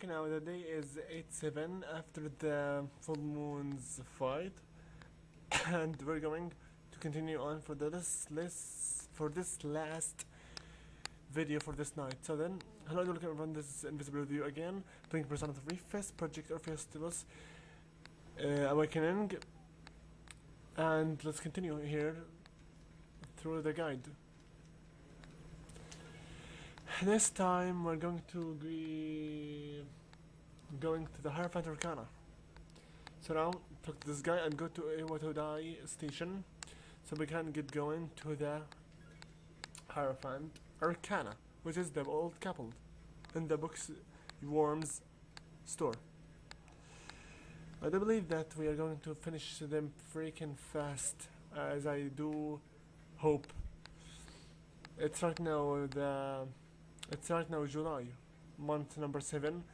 The day is 8-7 after the full moon's fight, and we're going to continue on for this, this for this last video for this night. So then, hello, welcome everyone. This is Invisible Review again, playing Persona 3 FES Project Orpheus Telos uh, Awakening, and let's continue here through the guide. This time we're going to be going to the Hierophant Arcana. So now talk to this guy and go to Iwatodai station so we can get going to the Hierophant Arcana, which is the old couple in the books worms store. I do believe that we are going to finish them freaking fast as I do hope. It's right now the it's right now July, month number seven,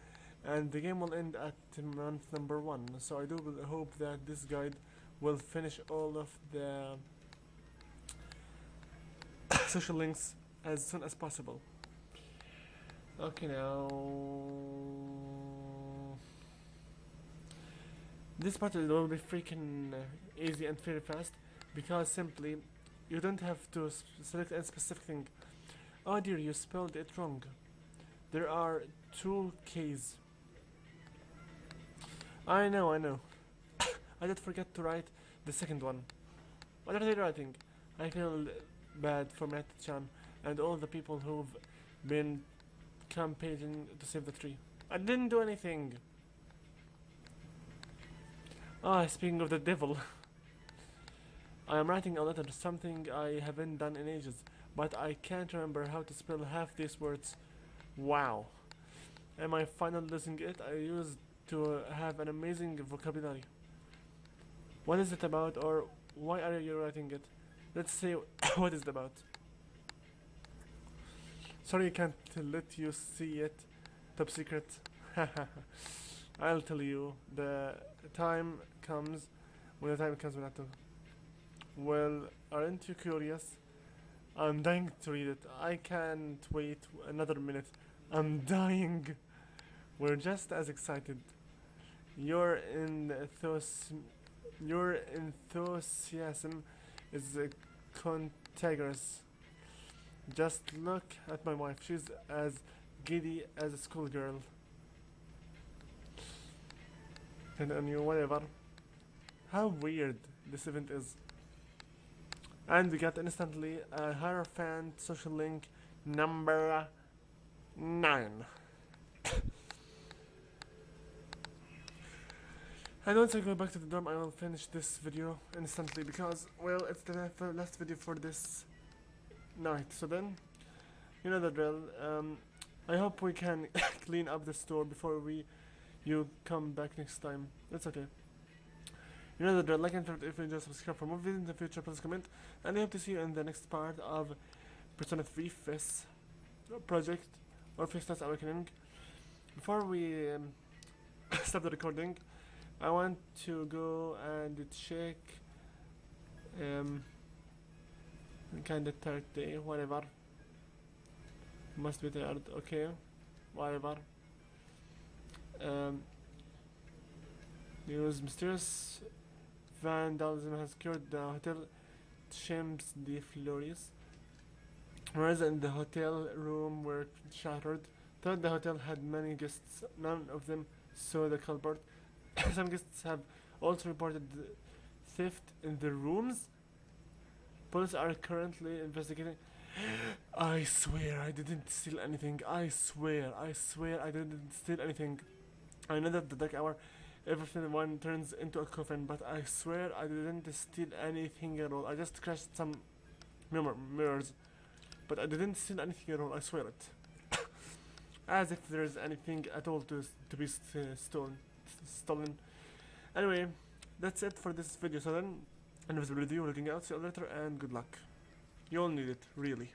and the game will end at month number one. So I do hope that this guide will finish all of the social links as soon as possible. Okay, now this part will be freaking easy and very fast because simply you don't have to select any specific thing. Oh dear, you spelled it wrong. There are two K's. I know, I know. I did forget to write the second one. What are they writing? I feel bad for Matt-chan and all the people who've been campaigning to save the tree. I didn't do anything. Ah, speaking of the devil. I am writing a letter, something I haven't done in ages but I can't remember how to spell half these words. Wow. Am I finally losing it? I used to have an amazing vocabulary. What is it about, or why are you writing it? Let's see what is it about. Sorry I can't let you see it. Top secret. I'll tell you. The time comes when the time comes when I to. Well, aren't you curious? I'm dying to read it. I can't wait another minute. I'm dying. We're just as excited. Your enthus- your enthusiasm is contagious. Just look at my wife. She's as giddy as a schoolgirl. And on you, whatever. How weird this event is. And we got instantly a Hierophant social link number 9. and once I go back to the dorm, I will finish this video instantly because, well, it's the last video for this night. So then, you know the drill. Um, I hope we can clean up the store before we you come back next time. It's okay. You know the drill. Like and if you enjoy, subscribe for more videos in the future. Please comment, and I hope to see you in the next part of Persona 3 FES project Orpheus Awakening. Before we um, stop the recording, I want to go and check um kind of third day, whatever. Must be third, okay, whatever. Um, news mysterious vandalism has cured the hotel Champs de Flores. Whereas in the hotel room were shattered. Thought the hotel had many guests. None of them saw the culprit. Some guests have also reported the theft in the rooms. Police are currently investigating. I swear I didn't steal anything. I swear, I swear I didn't steal anything. I know that the dark hour everything one turns into a coffin, but I swear I didn't steal anything at all. I just crashed some mirror mirrors, but I didn't steal anything at all. I swear it. As if there's anything at all to to be st- stolen. Stolen. Anyway, that's it for this video. So then, invisible review looking out. See you later, and good luck. You all need it, really.